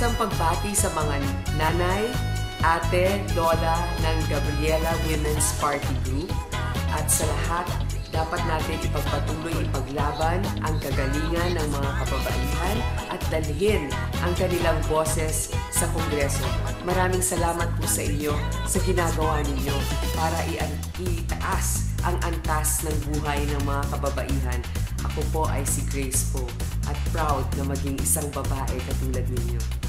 isang pagbati sa mga nanay, ate, lola ng Gabriela Women's Party Group at sa lahat dapat natin ipagpatuloy ipaglaban ang kagalingan ng mga kababaihan at dalhin ang kanilang boses sa Kongreso. Maraming salamat po sa inyo sa ginagawa ninyo para itaas ang antas ng buhay ng mga kababaihan. Ako po ay si Grace po at proud na maging isang babae katulad ninyo.